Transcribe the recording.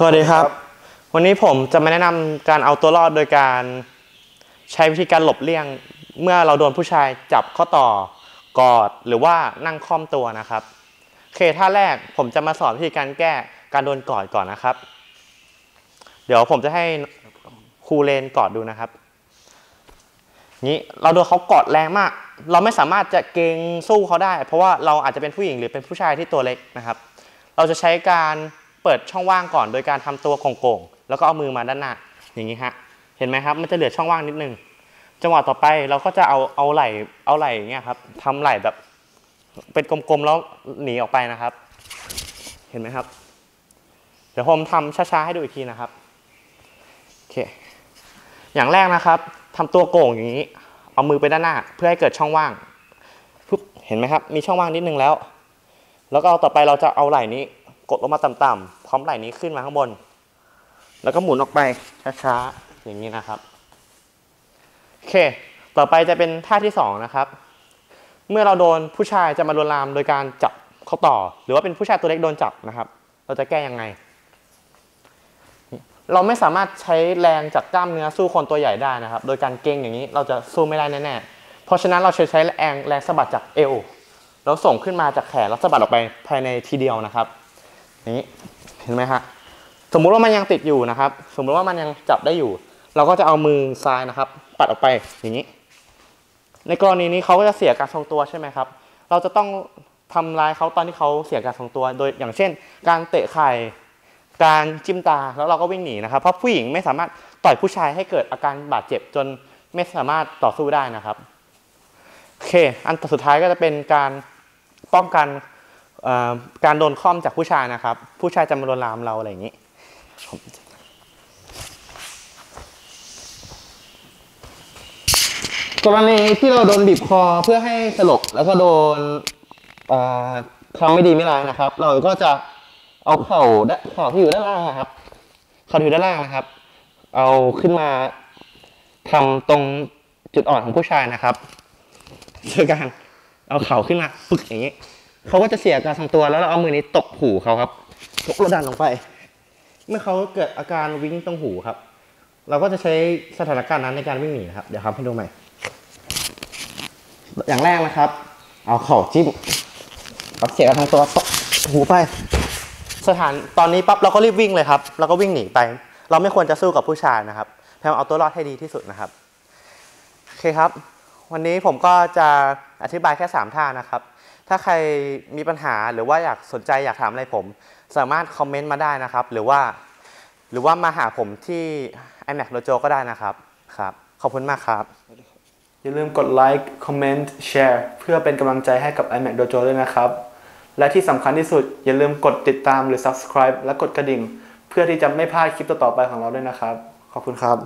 สวัสดีครับ วันนี้ผมจะมาแนะนำการเอาตัวรอดโดยการใช้วิธีการหลบเลี่ยง เมื่อเราโดนผู้ชายจับข้อต่อกอดหรือว่านั่งค่อมตัวนะครับโอเคท่าแรกผมจะมาสอนวิธีการแก้การโดนกอดก่อนนะครับ เดี๋ยวผมจะให้ครูเลนกอดดูนะครับนี้เราโดนเขากอดแรงมาก เราไม่สามารถจะเกรงสู้เขาได้ เพราะว่าเราอาจจะเป็นผู้หญิงหรือเป็นผู้ชายที่ตัวเล็กนะครับ เราจะใช้การ เปิดช่องว่างก่อนโดยการทำตัวโก่งๆแล้วก็เอามือมาด้านหน้าอย่างนี้ฮะเห็นไหมครับมันจะเหลือช่องว่างนิดนึงจังหวะต่อไปเราก็จะเอาเอาไหล่เอาไหล่อย่างเงี้ยครับทำไหล่แบบ เป็นกลมๆแล้วหนีออกไปนะครับ เห็นไหมครับ เดี๋ยวผมทำช้าๆให้ดูอีกทีนะครับโอเคอย่างแรกนะครับทำตัวโก่งอย่างนี้ เอามือไปด้านหน้า เพื่อให้เกิดช่องว่างปุ๊บเห็นไหมครับ มีช่องว่างนิดนึงแล้ว แล้วก็เอาต่อไปเราจะเอาไหล่นี้ กดลงมาต่ำๆพร้อมไหล่นี้ขึ้นมาข้างบน แล้วก็หมุนออกไปช้าๆอย่างนี้นะครับโอเค ต่อไปจะเป็นท่าที่สองนะครับ เมื่อเราโดนผู้ชายจะมาลวนลามโดยการจับเขาต่อ หรือว่าเป็นผู้ชายตัวเล็กโดนจับนะครับ เราจะแก้ยังไง เราไม่สามารถใช้แรงจากกล้ามเนื้อสู้คนตัวใหญ่ได้นะครับ โดยการเก่งอย่างนี้เราจะสู้ไม่ได้แน่ๆเพราะฉะนั้นเราใช้ใช้แรงแรงสะบัดจากเอวแล้วส่งขึ้นมาจากแขนแล้วสะบัดออกไปภายในทีเดียวนะครับ นี้เห็นไหมฮะสมมุติว่ามันยังติดอยู่นะครับ สมมุติว่ามันยังจับได้อยู่ เราก็จะเอามือซ้ายนะครับ ปัดออกไปอย่างนี้ ในกรณีนี้เขาก็จะเสียการทรงตัวใช่ไหมครับ เราจะต้องทำลายเขาตอนที่เขาเสียการทรงตัว โดยอย่างเช่น การเตะไข่การจิ้มตาแล้วเราก็วิ่งหนีนะครับ เพราะผู้หญิงไม่สามารถต่อยผู้ชายให้เกิดอาการบาดเจ็บจนไม่สามารถต่อสู้ได้นะครับโอเค อันสุดท้ายก็จะเป็นการป้องกัน การโดนค่อมจากผู้ชายนะครับ ผู้ชายจะมาโดนลามเราอะไรอย่างนี้กรณีที่เราโดนบีบคอเพื่อให้สลบแล้วก็โดนทำไม่ดีไม่ร้ายนะครับ เราก็จะเอาเข่าเข่าที่อยู่ด้านล่างนะครับเข่าที่อยู่ด้านล่างนะครับ เอาขึ้นมาทำตรงจุดอ่อนของผู้ชายนะครับโดยการเอาเข่าขึ้นมาปึกอย่างนี้ เขาก็จะเสียการทรงตัวแล้วเราเอามือนี้ตบหูเขาครับตบกระดานลงไป เมื่อเขาเกิดอาการวิ่งตรงหูครับ เราก็จะใช้สถานการณ์นั้นในการวิ่งหนีนะครับ เดี๋ยวครับให้ดูใหม่ อย่างแรกนะครับ เอาเข่าจิ้มเอาเสียการทรงตัวตบหูไป สถานตอนนี้ปั๊บเราก็รีบวิ่งเลยครับเราก็วิ่งหนีไป เราไม่ควรจะสู้กับผู้ชายนะครับพยายามเอาตัวรอดให้ดีที่สุดนะครับโอเคครับ วันนี้ผมก็จะอธิบายแค่ 3 ท่านะครับ ถ้าใครมีปัญหาหรือว่าอยากสนใจอยากถามอะไรผม สามารถคอมเมนต์มาได้นะครับ หรือว่า หรือว่ามาหาผมที่ iMac Dojo ก็ได้นะครับครับ ขอบคุณมากครับ อย่าลืมกดไลค์คอมเมนต์แชร์เพื่อเป็นกำลังใจให้กับ iMac Dojo ด้วยนะครับ และที่สำคัญที่สุด อย่าลืมกดติดตามหรือ subscribe และกดกระดิ่ง เพื่อที่จะไม่พลาดคลิปต่อๆไปของเราด้วยนะครับ ขอบคุณครับ